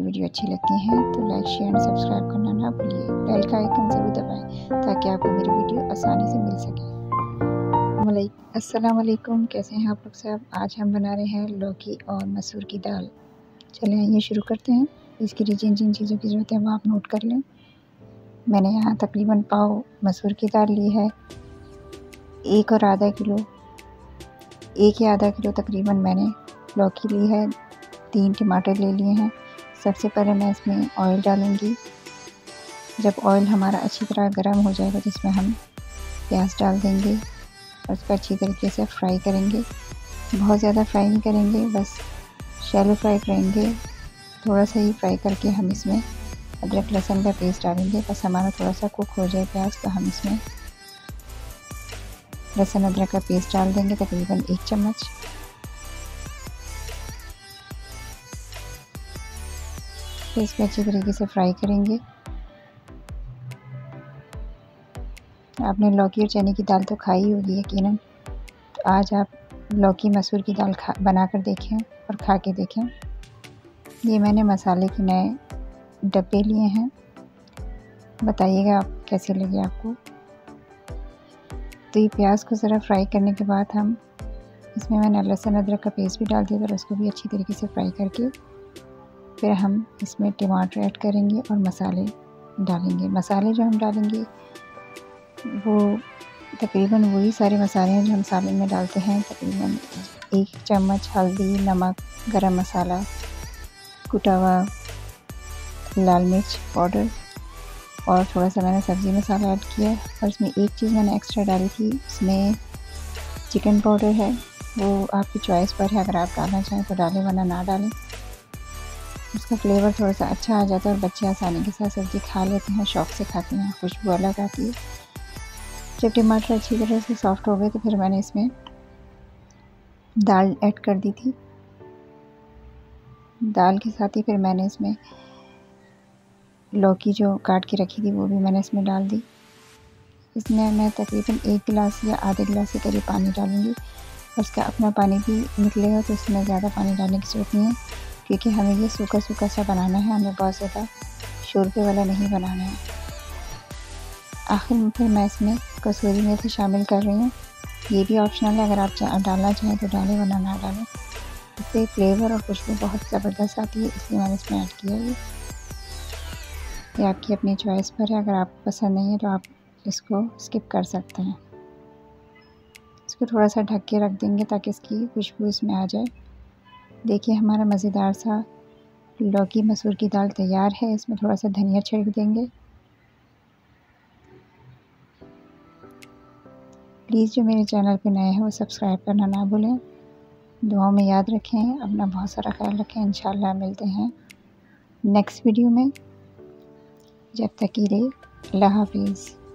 Video अच्छी लगती हैं तो लाइक शेयर और सब्सक्राइब करना ना भूलिए। बेल का आइकन ज़रूर दबाएँ, ताकि आपको मेरी वीडियो आसानी से मिल सके। अस्सलाम वालेकुम कैसे हैं आप लोग सब? आज हम बना रहे हैं लौकी और मसूर की दाल। चलें, आइए शुरू करते हैं। इसके लिए जिन जिन चीज़ों की ज़रूरत है, वो आप नोट कर लें। मैंने यहाँ तकरीबन पाव मसूर की दाल ली है। एक और आधा किलो एक या आधा किलो तकरीबन मैंने लौकी ली है। तीन टमाटर ले लिए हैं। सबसे पहले मैं इसमें ऑयल डालूँगी। जब ऑयल हमारा अच्छी तरह गर्म हो जाएगा तो इसमें हम प्याज डाल देंगे और उसको अच्छी तरीके से फ्राई करेंगे। बहुत ज़्यादा फ्राई नहीं करेंगे, बस शैलो फ्राई करेंगे। थोड़ा सा ही फ्राई करके हम इसमें अदरक लहसुन का पेस्ट डालेंगे। बस हमारा थोड़ा सा कुक हो जाए प्याज तो हम इसमें लहसुन, अदरक का पेस्ट डाल देंगे तकरीबन एक चम्मच। फिर इसको अच्छी तरीके से फ्राई करेंगे। आपने लौकी और चने की दाल तो खाई होगी यकीनन। तो आज आप लौकी मसूर की दाल खा बना कर देखें और खा के देखें। ये मैंने मसाले के नए डब्बे लिए हैं। बताइएगा आप कैसे लगे आपको? तो ये प्याज को ज़रा फ्राई करने के बाद हम, इसमें मैंने लहसुन, अदरक का पेस्ट भी डाल दिया और उसको भी अच्छी तरीके से फ्राई करके फिर हम इसमें टमाटर ऐड करेंगे और मसाले डालेंगे। मसाले जो हम डालेंगे, वो तकरीबन वही सारे मसाले हैं जो हम सालन में डालते हैं। तकरीबन एक चम्मच हल्दी, नमक, गरम मसाला, कुटा हुआ लाल मिर्च पाउडर और थोड़ा सा मैंने सब्ज़ी मसाला ऐड किया और इसमें एक चीज़ मैंने एक्स्ट्रा डाली थी। इसमें चिकन पाउडर है, वो आपकी चॉइस पर है। अगर आप डालना चाहें तो डालें, वरना ना डालें। उसका फ्लेवर थोड़ा सा अच्छा आ जाता है और बच्चे आसानी के साथ सब्ज़ी खा लेते हैं, शौक से खाते हैं, खुशबू अलग आती है। जब टमाटर अच्छी तरह से सॉफ्ट हो गए तो फिर मैंने इसमें दाल ऐड कर दी थी। दाल के साथ ही फिर मैंने इसमें लौकी जो काट के रखी थी, वो भी मैंने इसमें डाल दी। इसमें मैं तकरीबन एक गिलास या आधे गिलास के करीब पानी डालूँगी। उसका अपना पानी भी निकलेगा तो इसमें ज़्यादा पानी डालने की ज़रूरत नहीं है। क्योंकि हमें ये सूखा सूखा सा बनाना है, हमें बहुत ज़्यादा शोरबे वाला नहीं बनाना है। आखिर में फिर मैं इसमें कसूरी मेथी शामिल कर रही हूँ। ये भी ऑप्शनल है, अगर आप डालना चाहें तो डालें, वरना ना डालें। इससे फ्लेवर और खुशबू बहुत ज़बरदस्त आती है, इसलिए मैंने इसमें ऐड किया है। ये आपकी अपनी चॉइस पर है, अगर आपको पसंद नहीं है तो आप इसको स्किप कर सकते हैं। इसको थोड़ा सा ढक के रख देंगे ताकि इसकी खुशबू इसमें आ जाए। देखिए, हमारा मज़ेदार सा लौकी मसूर की दाल तैयार है। इसमें थोड़ा सा धनिया छिड़क देंगे। प्लीज़, जो मेरे चैनल पे नए हैं, वो सब्सक्राइब करना ना भूलें। दुआओं में याद रखें, अपना बहुत सारा ख्याल रखें। इन मिलते हैं नेक्स्ट वीडियो में। जब तक ही रहे, अल्लाह हाफिज़।